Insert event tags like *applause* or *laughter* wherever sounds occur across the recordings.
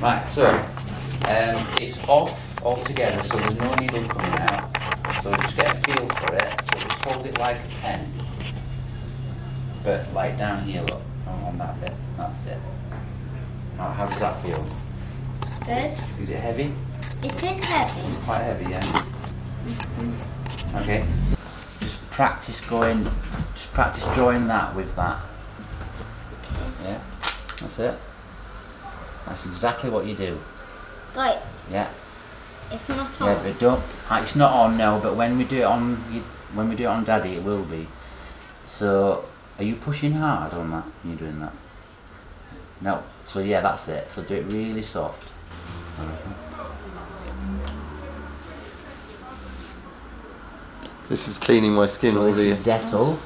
Right, so um, it's off altogether, so there's no needle coming out. So just get a feel for it. So just hold it like a pen, but like down here, look, on, that bit. That's it. Now, how does that feel? Good. Is it heavy? It is heavy. Quite heavy, yeah. Okay. Just practice going. Just practice drawing that with that. Yeah. That's it. That's exactly what you do. Like, Yeah. it's not on. Yeah, on. but don't. uh, It's not on now, but when we do it on, you, when we do it on Daddy, it will be. So, are you pushing hard on that? When you're doing that? No. So yeah, that's it. So do it really soft. This is cleaning my skin. So All the is Dettol.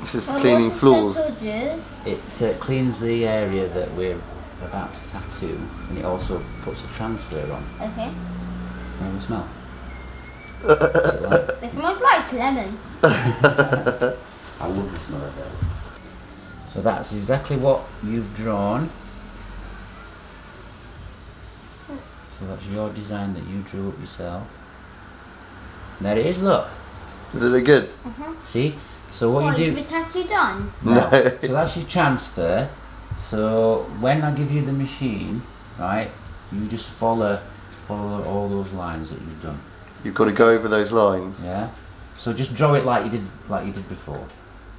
this is Well, cleaning floors. It uh, cleans the area that we're about to tattoo, and it also puts a transfer on. Okay. Can you smell? It *laughs* like? It smells like lemon. *laughs* I wouldn't smell it though. So that's exactly what you've drawn. So that's your design that you drew up yourself. There it is, look. Does it look good? Mm-hmm. See? So what What, you is do the tattoo done? No. So that's your transfer. So when I give you the machine, right, you just follow follow all those lines that you've done. You've got to go over those lines. Yeah? So just draw it like you did like you did before.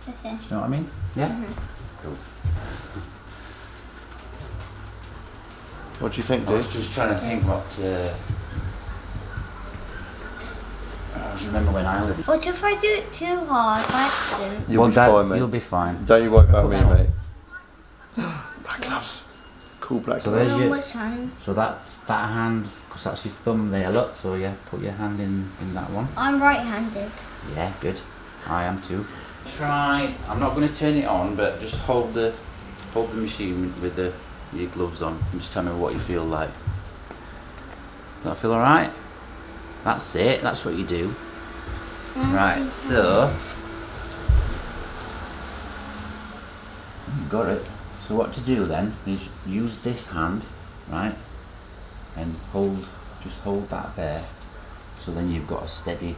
Okay. Do you know what I mean? Yeah? Cool. What do you think, I was just trying to think what. Uh, I just remember when I lived. What if I do it too hard by accident? You'll be fine, mate. You'll be fine. Don't you worry about me, mate. Black gloves. Cool black So gloves. there's your. which hand? So that's that hand, because that's your thumb there. Look. So yeah, put your hand in in that one. I'm right-handed. Yeah, good. I am too. Try. I'm not going to turn it on, but just hold the hold the machine with the your gloves on and just tell me what you feel like. Does that feel alright? That's it. That's what you do. Right. So you got it. So what to do then is use this hand, right, and hold. Just hold that there. So then you've got a steady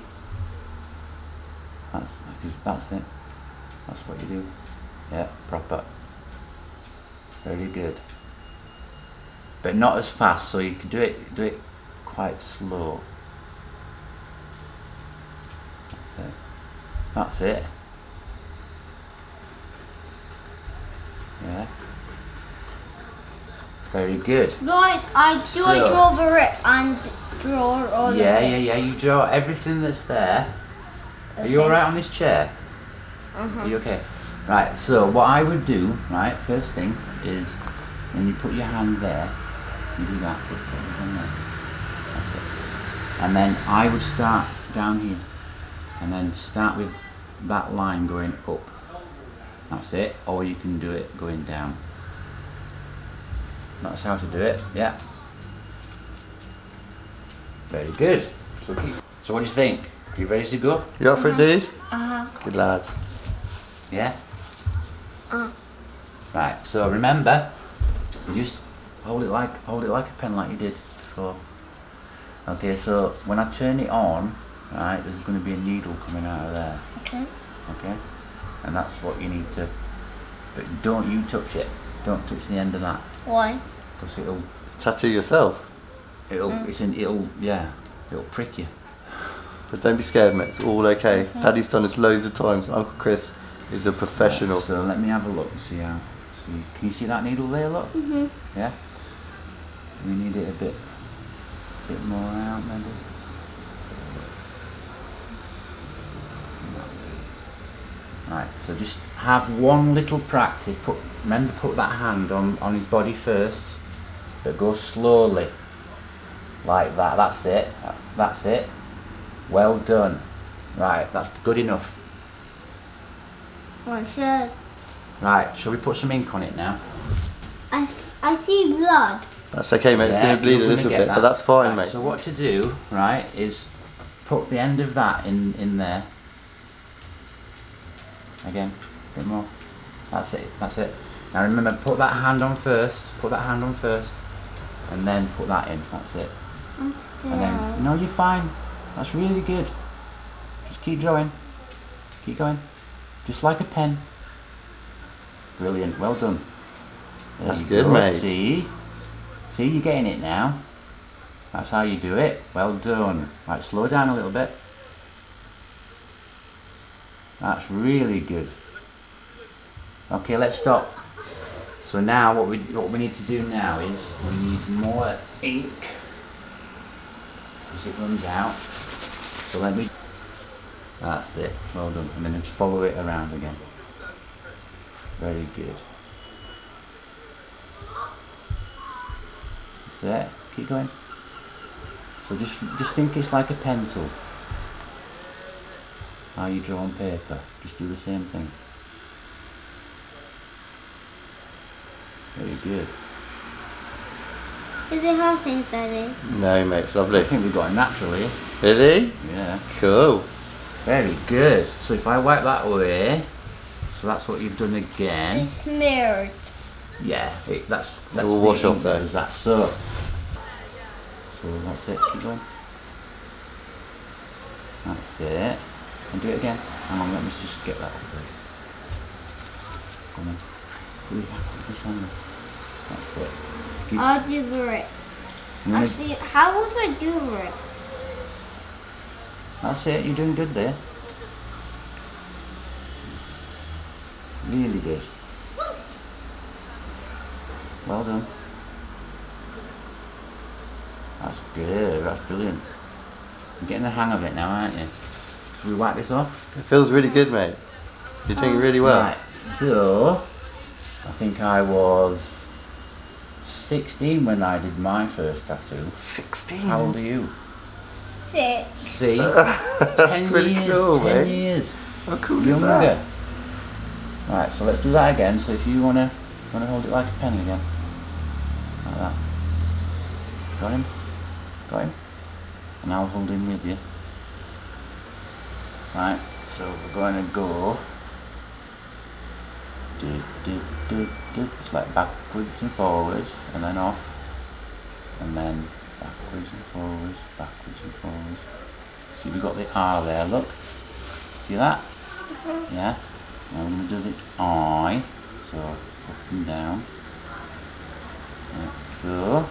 that's that's it. That's what you do. Yeah, proper. Very good. But not as fast, so you can do it do it quite slow. That's it. That's it. Yeah. Very good. Do I, do I draw the rip and draw all Yeah, yeah, yeah. You draw everything that's there. Are you Okay. alright on this chair? Uh-huh. Are you okay? Right, so what I would do, right, first thing is when you put your hand there, you do that, put, put your hand there. That's it. And then I would start down here. And then start with that line going up. That's it. Or you can do it going down. That's how to do it, yeah. Very good. So, what do you think? you ready to go? You up for it, dude? Uh-huh. Good lad. Yeah? Uh. Right, so remember, you just hold it like hold it like a pen like you did before. Okay, so when I turn it on, right, there's going to be a needle coming out of there. Okay. Okay? And that's what you need to. But don't you touch it. Don't touch the end of that. Why? Because it'll. Tattoo yourself. It'll. It's in. It'll. Yeah. It'll prick you. But don't be scared, mate. It's all okay. Daddy's done this loads of times. Uncle Chris is a professional. So let me have a look and see how. See, can you see that needle there? Look. Mhm. Yeah. We need it a bit, bit more out, maybe. Right. So just have one little practice. Put remember put that hand on on his body first, but go slowly. Like that. That's it. That's it. Well done. Right. That's good enough. One shirt. Right. Shall we put some ink on it now? I, I see blood. That's okay, mate. It's going to bleed a little bit, that. but that's fine, Right, mate. So what to do, right, is put the end of that in in there. Again, a bit more. That's it. That's it. Now remember, put that hand on first. Put that hand on first. and then put that in. That's it. And Yeah. then, no, you're fine. That's really good. Just keep drawing. Keep going. Just like a pen. Brilliant. Well done. There That's good, go. mate. See? See, you're getting it now. That's how you do it. Well done. Right, slow down a little bit. That's really good. Okay, let's stop. So now what we what we need to do now is we need more ink because it runs out. So let me. That's it. Well done. And then just follow it around again. Very good. That's it. Keep going. So just just think it's like a pencil. How you draw on paper. Just do the same thing. Very good. Is it hurting, Daddy? No, mate, it's lovely I think we've got it naturally. Really? Yeah. Cool. Very good. So if I wipe that away, so that's what you've done again. It's smeared. Yeah, it, that's that's will wash off ink there. does that. So, so that's it. Keep going. That's it. And do it again. Hang on, let me just get that up there. Come on. It this on. That's it. Keep, I'll do the rip. you wanna- Actually, how would I do rip? that's it. You're doing good there. Really good. Well done. That's good. That's brilliant. You're getting the hang of it now, aren't you? Should we wipe this off? It feels really good, mate. You're doing really well. Right. So, I think I was 16 when I did my first tattoo. 16. How old are you? Six. See? *laughs* That's 10 pretty years. cool, 10 mate. years. How cool is that? Right, so let's do that again. So if you wanna wanna hold it like a pen again. Like that. Got him? Got him? And I'll hold him with you. Right, so we're gonna go do, do, do, do. It's like backwards and forwards and then off. And then backwards and forwards, backwards and forwards. So you've got the R there, look. See that? Yeah. Now we're going to do the I. So up and down. Like so.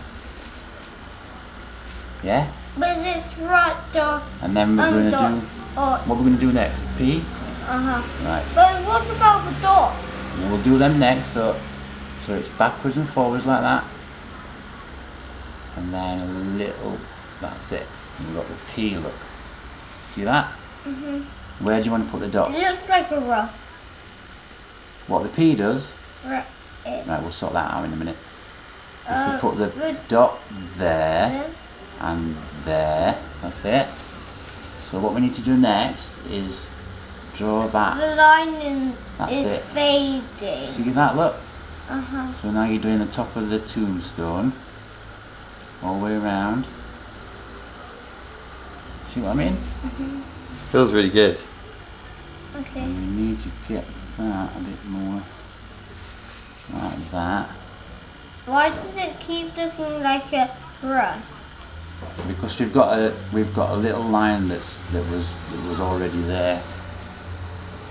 Yeah. But it's right dot And then we're going to do. Oh, What we're going to do next? P. uh-huh. Right. But what about the dots? We'll do them next. So, so it's backwards and forwards like that. And then a little. That's it. And we've got the P look. See that? Mhm. Where do you want to put the dot? It looks like a rough. What the P does? Right. Right, we'll sort that out in a minute. If uh, we put the dot there. And there. That's it. So what we need to do next is draw back. The line in, That's is it. fading. See that? Look. Uh-huh. So now you're doing the top of the tombstone, all the way around. See what I mean? Feels really good. Okay. And you need to get that a bit more like that Why does it keep looking like a rough? Because we've got a we've got a little line that's that was that was already there.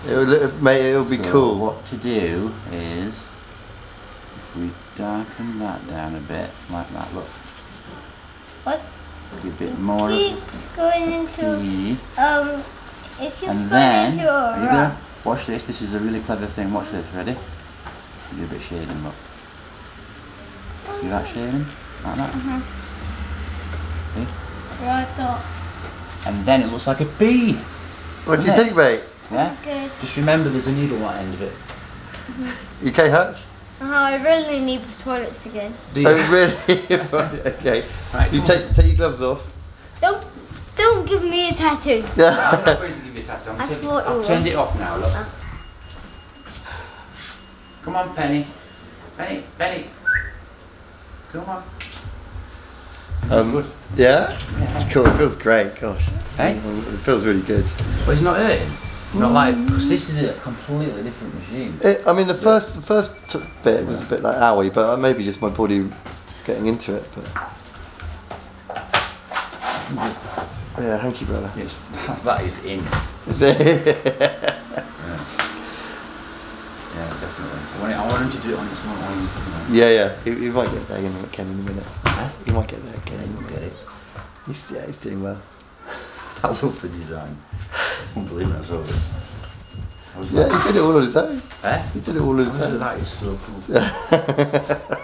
It'll, mate, it'll be So cool. What to do is, if we darken that down a bit, like that, look, What? give a bit more of keeps going into a P, um. It keeps and going then, into a you gonna watch this, this is a really clever thing, watch this, ready? Do a bit of shading, look. See that shading? Like that? Right dot. And then it looks like a P, What do you Isn't think, mate? yeah? Good. Just remember there's a needle at the end of it. You okay, Hutch? Uh-huh, I really need the toilets again. Do you? Oh, really? *laughs* Okay. Right, You come take take your gloves off. Don't, don't give me a tattoo. *laughs* I'm not going to give you a tattoo. I'm I turn- thought you I've turned it off now, look. Ah. Come on, Penny. Penny, Penny. Come on. Um, yeah? Yeah. Cool, it feels great, gosh. Hey? It feels really good. But it's not hurting. Not like, Mm. because this is a completely different machine. It, I mean, the first the first bit was a bit like owie, but uh, maybe just my body getting into it, but yeah, hanky brother. Yes, *laughs* that is in. Is it? *laughs* Yeah, definitely. I want, I want him to do it on this one. On, you know. yeah, yeah. He, he might get there in a, Ken in a minute. Huh? He might get there, Ken Yeah, in a you'll minute. get it. He's, yeah, he's doing well. *laughs* I love the design. I saw it. I Yeah, like, he did it all on his own. eh? He did it all on his own. That is so cool. *laughs*